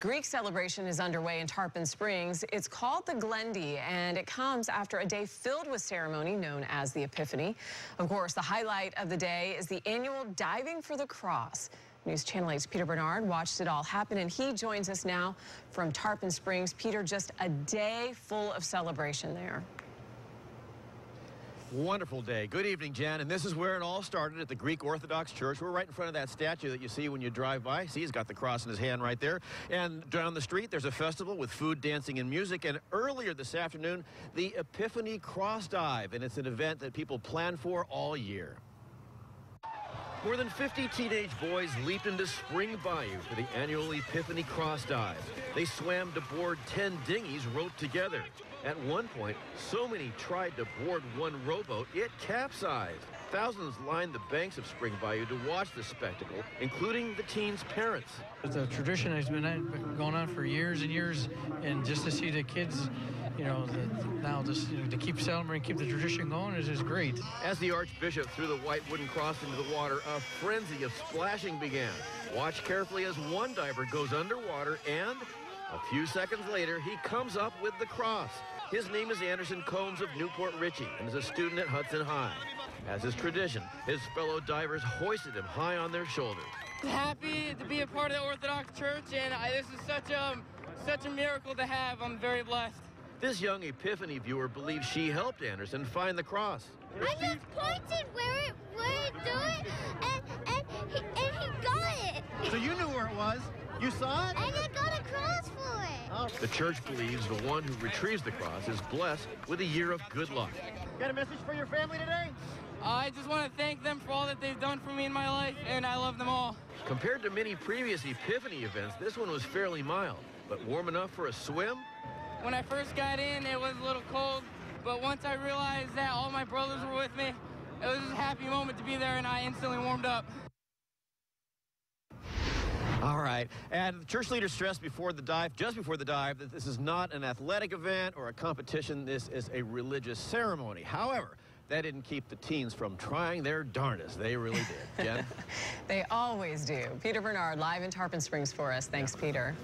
Greek celebration is underway in Tarpon Springs. It's called the Glendi, and it comes after a day filled with ceremony known as the Epiphany. Of course, the highlight of the day is the annual Diving for the Cross. News Channel 8's Peter Bernard watched it all happen, and he joins us now from Tarpon Springs. Peter, just a day full of celebration there. Wonderful day. Good evening, Jen. And this is where it all started at the Greek Orthodox Church. We're right in front of that statue that you see when you drive by. See, he's got the cross in his hand right there. And down the street, there's a festival with food, dancing, and music. And earlier this afternoon, the Epiphany Cross Dive. And it's an event that people plan for all year. More than 50 teenage boys leaped into Spring Bayou for the annual Epiphany Cross Dive. They swam to board 10 dinghies roped together. At one point, so many tried to board one rowboat, it capsized. Thousands lined the banks of Spring Bayou to watch the spectacle, including the teens' parents. It's a tradition that's been going on for years and years, and just to see the kids, you know, the, now just you know, to keep celebrating, keep the tradition going is, is great. As the Archbishop threw the white wooden cross into the water, a frenzy of splashing began. Watch carefully as one diver goes underwater and a few seconds later, he comes up with the cross. His name is Anderson Combs of New Port Richey and is a student at Hudson High. As is tradition, his fellow divers hoisted him high on their shoulders. Happy to be a part of the Orthodox Church, and I, this is such a, such a miracle to have. I'm very blessed. This young Epiphany viewer believes she helped Anderson find the cross. I just pointed where it would do it, and, and, he, and he got it. So you knew where it was? You saw it? And I got a cross for it. Oh. The church believes the one who retrieves the cross is blessed with a year of good luck. Got a message for your family today? Uh, I just want to thank them for all that they've done for me in my life, and I love them all. Compared to many previous Epiphany events, this one was fairly mild, but warm enough for a swim? When I first got in, it was a little cold, but once I realized that all my brothers were with me, it was a happy moment to be there, and I instantly warmed up. All right. And the church leaders stressed before the dive, just before the dive, that this is not an athletic event or a competition. This is a religious ceremony. However, that didn't keep the teens from trying their darndest. They really did. Jen? they always do. Peter Bernard live in Tarpon Springs for us. Thanks, yeah. Peter.